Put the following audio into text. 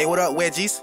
Hey, what up, wedgies?